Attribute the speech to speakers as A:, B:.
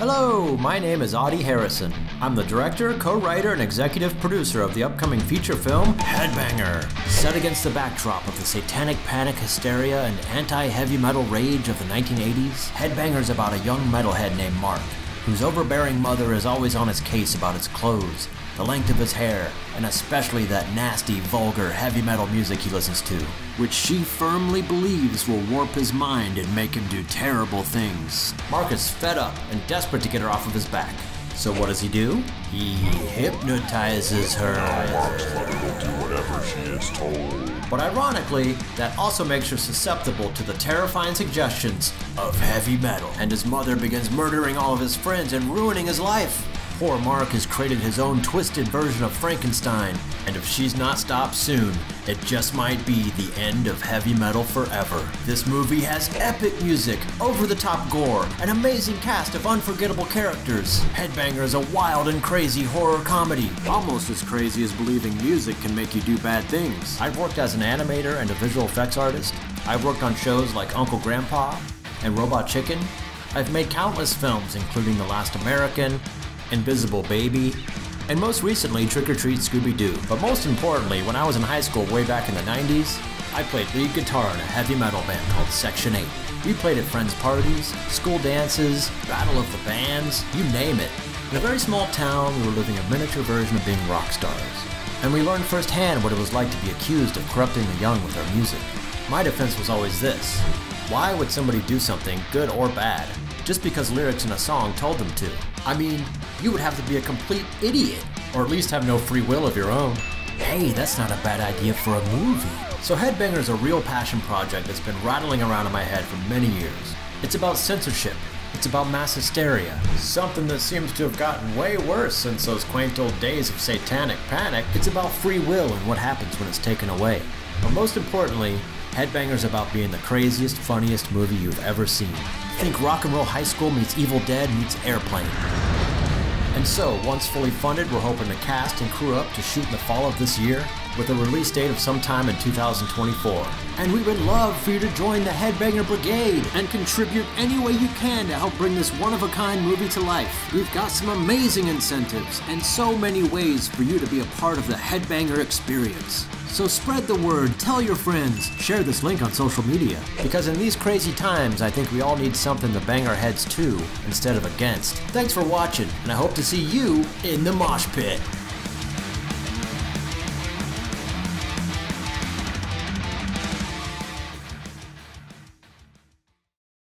A: Hello, my name is Audie Harrison. I'm the director, co-writer, and executive producer of the upcoming feature film Headbanger. Set against the backdrop of the satanic panic hysteria and anti-heavy metal rage of the 1980s, Headbanger's about a young metalhead named Mark, whose overbearing mother is always on his case about his clothes, the length of his hair, and especially that nasty, vulgar, heavy metal music he listens to, which she firmly believes will warp his mind and make him do terrible things. Mark is fed up and desperate to get her off of his back. So what does he do? He hypnotizes her. But ironically, that also makes her susceptible to the terrifying suggestions of heavy metal. And his mother begins murdering all of his friends and ruining his life. Poor Mark has created his own twisted version of Frankenstein, and if she's not stopped soon, it just might be the end of heavy metal forever. This movie has epic music, over the top gore, an amazing cast of unforgettable characters. Headbanger is a wild and crazy horror comedy, almost as crazy as believing music can make you do bad things. I've worked as an animator and a visual effects artist. I've worked on shows like Uncle Grandpa and Robot Chicken. I've made countless films, including The Last American, Invisible Baby, and most recently Trick or Treat Scooby Doo. But most importantly, when I was in high school way back in the 90s, I played lead guitar in a heavy metal band called Section 8. We played at friends' parties, school dances, battle of the bands, you name it. In a very small town, we were living a miniature version of being rock stars. And we learned firsthand what it was like to be accused of corrupting the young with our music. My defense was always this why would somebody do something, good or bad, just because lyrics in a song told them to? I mean, you would have to be a complete idiot, or at least have no free will of your own. Hey, that's not a bad idea for a movie. So Headbanger is a real passion project that's been rattling around in my head for many years. It's about censorship. It's about mass hysteria. Something that seems to have gotten way worse since those quaint old days of satanic panic. It's about free will and what happens when it's taken away. But most importantly, Headbanger's about being the craziest, funniest movie you've ever seen. Think Rock and Roll High School meets Evil Dead meets Airplane. And so, once fully funded, we're hoping to cast and crew up to shoot in the fall of this year with a release date of sometime in 2024. And we would love for you to join the Headbanger Brigade and contribute any way you can to help bring this one of a kind movie to life. We've got some amazing incentives and so many ways for you to be a part of the Headbanger experience. So spread the word, tell your friends, share this link on social media. Because in these crazy times, I think we all need something to bang our heads to instead of against. Thanks for watching, and I hope to see you in the mosh pit.